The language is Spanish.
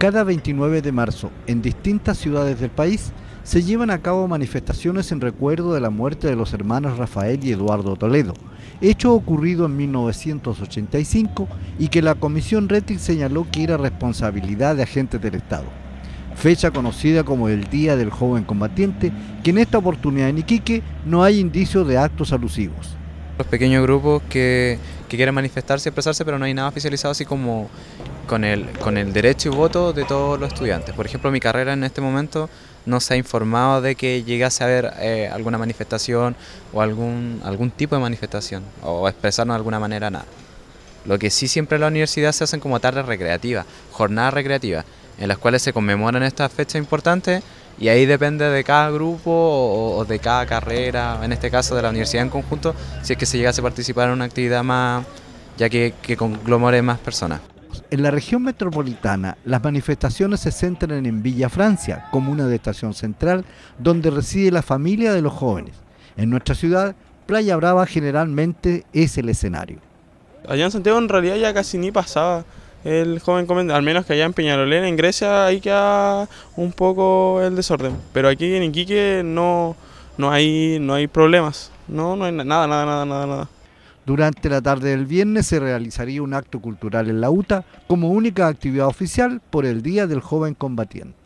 Cada 29 de marzo, en distintas ciudades del país, se llevan a cabo manifestaciones en recuerdo de la muerte de los hermanos Rafael y Eduardo Toledo, hecho ocurrido en 1985 y que la Comisión Retic señaló que era responsabilidad de agentes del Estado. Fecha conocida como el Día del Joven Combatiente, que en esta oportunidad en Iquique no hay indicios de actos alusivos. Los pequeños grupos que, que quieren manifestarse y expresarse, pero no hay nada oficializado así como con el, con el derecho y voto de todos los estudiantes. Por ejemplo, mi carrera en este momento no se ha informado de que llegase a haber eh, alguna manifestación o algún, algún tipo de manifestación o expresarnos de alguna manera nada. Lo que sí siempre en la universidad se hacen como tardes recreativas, jornadas recreativas, en las cuales se conmemoran estas fechas importantes y ahí depende de cada grupo o, de cada carrera, en este caso de la universidad en conjunto, si es que se llegase a participar en una actividad más, ya que, que conglomore más personas. En la región metropolitana, las manifestaciones se centran en Villa Francia, comuna de Estación Central, donde reside la familia de los jóvenes. En nuestra ciudad, Playa Brava generalmente es el escenario. Allá en Santiago en realidad ya casi ni pasaba el joven comandante, al menos que allá en Peñalolén, en Grecia, ahí queda un poco el desorden. Pero aquí en Iquique no, no, hay, no hay problemas, no, no hay nada, nada, nada, nada, nada. Durante la tarde del viernes se realizaría un acto cultural en la UTA como única actividad oficial por el Día del Joven Combatiente.